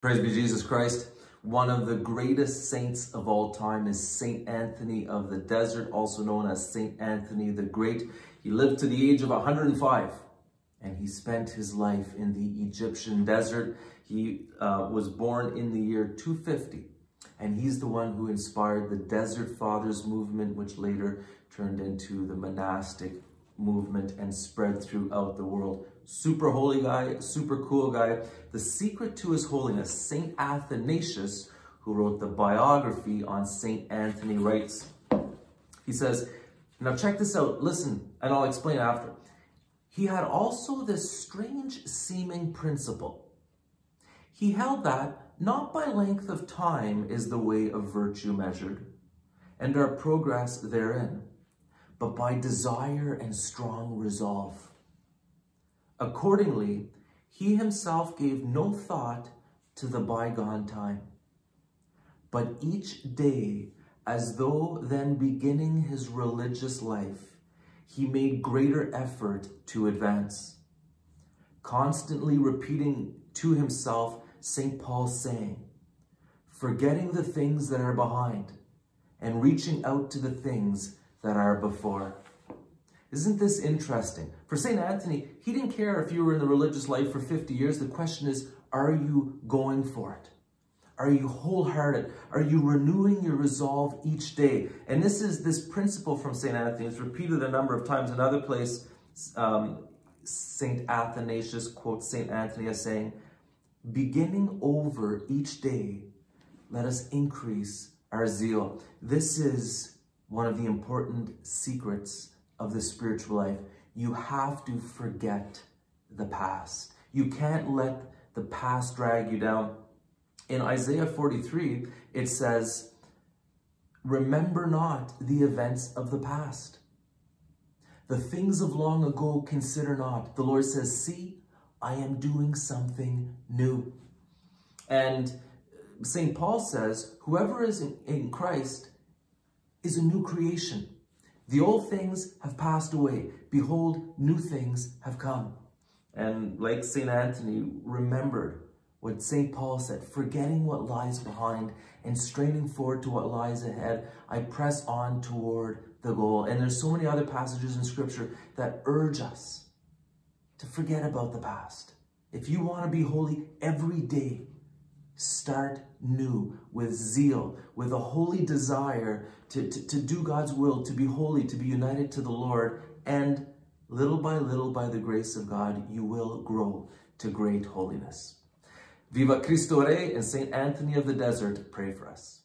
Praise be Jesus Christ. One of the greatest saints of all time is Saint Anthony of the Desert, also known as Saint Anthony the Great. He lived to the age of 105 and he spent his life in the Egyptian desert. He uh, was born in the year 250 and he's the one who inspired the Desert Fathers movement, which later turned into the monastic movement and spread throughout the world. Super holy guy, super cool guy. The secret to his holiness, St. Athanasius, who wrote the biography on St. Anthony, writes, he says, now check this out, listen, and I'll explain after. He had also this strange seeming principle. He held that not by length of time is the way of virtue measured, and our progress therein, but by desire and strong resolve. Accordingly, he himself gave no thought to the bygone time, but each day, as though then beginning his religious life, he made greater effort to advance, constantly repeating to himself St. Paul's saying, forgetting the things that are behind and reaching out to the things that are before. Isn't this interesting? For St. Anthony, he didn't care if you were in the religious life for 50 years. The question is, are you going for it? Are you wholehearted? Are you renewing your resolve each day? And this is this principle from St. Anthony. It's repeated a number of times. Another place, um, St. Athanasius quotes St. Anthony as saying, beginning over each day, let us increase our zeal. This is one of the important secrets of the spiritual life. You have to forget the past. You can't let the past drag you down. In Isaiah 43, it says, Remember not the events of the past. The things of long ago consider not. The Lord says, See, I am doing something new. And St. Paul says, whoever is in, Christ is a new creation. The old things have passed away. Behold, new things have come. And like St. Anthony remembered what St. Paul said, forgetting what lies behind and straining forward to what lies ahead, I press on toward the goal. And there's so many other passages in scripture that urge us to forget about the past. If you want to be holy every day, start new with zeal, with a holy desire to, to, to do God's will, to be holy, to be united to the Lord, and little by little, by the grace of God, you will grow to great holiness. Viva Cristo Rey and St. Anthony of the Desert, pray for us.